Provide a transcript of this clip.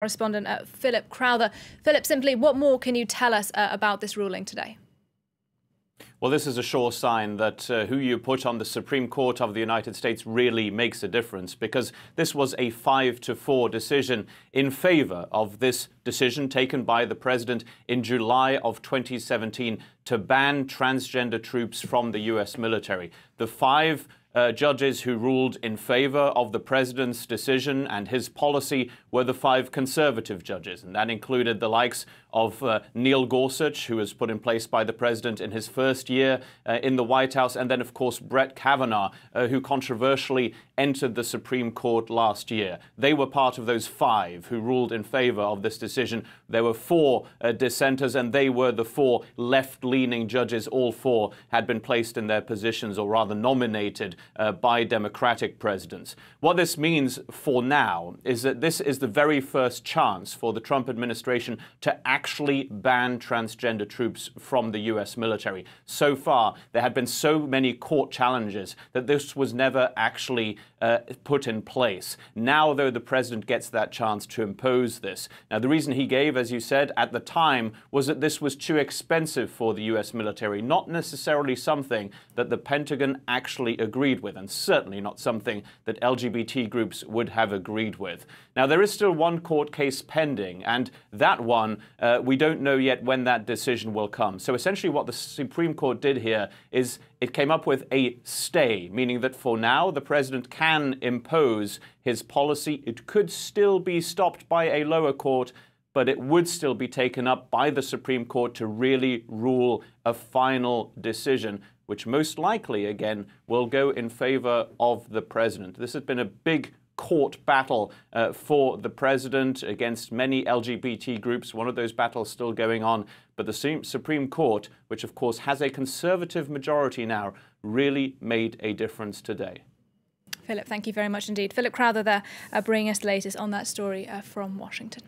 correspondent uh, Philip Crowther. Philip, simply, what more can you tell us uh, about this ruling today? Well, this is a sure sign that uh, who you put on the Supreme Court of the United States really makes a difference because this was a 5 to 4 decision in favor of this decision taken by the president in July of 2017 to ban transgender troops from the US military. The five uh, judges who ruled in favor of the president's decision and his policy were the five conservative judges, and that included the likes of uh, Neil Gorsuch, who was put in place by the president in his first year uh, in the White House, and then, of course, Brett Kavanaugh, uh, who controversially entered the Supreme Court last year. They were part of those five who ruled in favor of this decision. There were four uh, dissenters, and they were the four left leaning judges. All four had been placed in their positions, or rather nominated uh, by Democratic presidents. What this means for now is that this is the very first chance for the Trump administration to actually ban transgender troops from the U.S. military. So far, there had been so many court challenges that this was never actually uh, put in place. Now, though, the president gets that chance to impose this. Now, the reason he gave, as you said, at the time was that this was too expensive for the U.S. military, not necessarily something that the Pentagon actually agreed with, and certainly not something that LGBT groups would have agreed with. Now, there is still one court case pending, and that one, uh, we don't know yet when that decision will come. So essentially, what the Supreme Court did here is it came up with a stay, meaning that for now, the president can impose his policy. It could still be stopped by a lower court, but it would still be taken up by the Supreme Court to really rule a final decision, which most likely, again, will go in favor of the president. This has been a big court battle uh, for the president against many LGBT groups. One of those battles still going on. But the Supreme Court, which of course has a conservative majority now, really made a difference today. Philip, thank you very much indeed. Philip Crowther there uh, bringing us the latest on that story uh, from Washington.